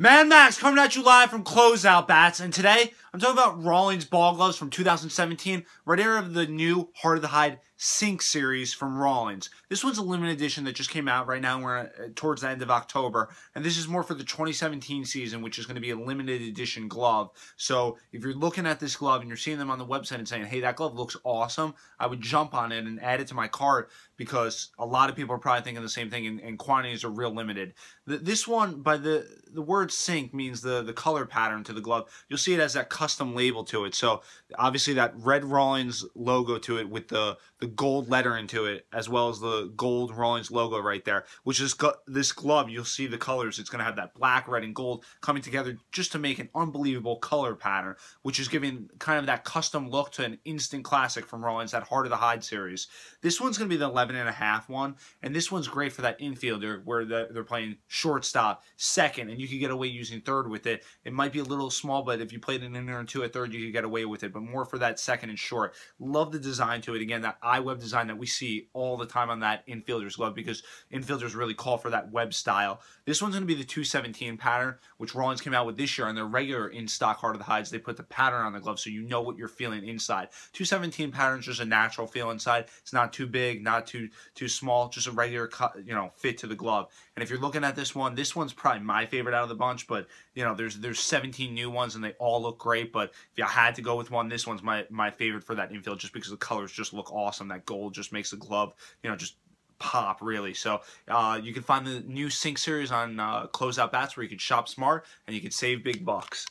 Mad Max coming at you live from Closeout Bats, and today I'm talking about Rawlings ball gloves from 2017, right out of the new Heart of the Hide Sync series from Rawlings. This one's a limited edition that just came out right now. We're uh, towards the end of October, and this is more for the 2017 season, which is going to be a limited edition glove. So if you're looking at this glove and you're seeing them on the website and saying, "Hey, that glove looks awesome," I would jump on it and add it to my cart because a lot of people are probably thinking the same thing, and, and quantities are real limited. The, this one, by the the word sync means the the color pattern to the glove. You'll see it has that custom label to it. So obviously that red Rawlings logo to it with the the gold lettering to it, as well as the gold Rawlings logo right there. Which is got this glove. You'll see the colors. It's going to have that black, red, and gold coming together just to make an unbelievable color pattern, which is giving kind of that custom look to an instant classic from Rawlings, that Heart of the Hide series. This one's going to be the 11 and a half one, and this one's great for that infielder where they're playing shortstop, second, and you can get away using third with it. It might be a little small, but if you played an inner and two at third, you could get away with it, but more for that second and short. Love the design to it. Again, that I-web design that we see all the time on that infielder's glove because infielders really call for that web style. This one's going to be the 217 pattern, which Rawlings came out with this year on their regular in-stock Heart of the Hides. They put the pattern on the glove so you know what you're feeling inside. 217 pattern is just a natural feel inside. It's not too big, not too too small, just a regular cut, you know, fit to the glove. And if you're looking at this one, this one's probably my favorite out of the bunch, but you know, there's there's 17 new ones and they all look great, but if you had to go with one, this one's my my favorite for that infield just because the colors just look awesome. That gold just makes the glove, you know, just pop really. So uh, you can find the new Sync series on uh, Closeout Bats where you can shop smart and you can save big bucks.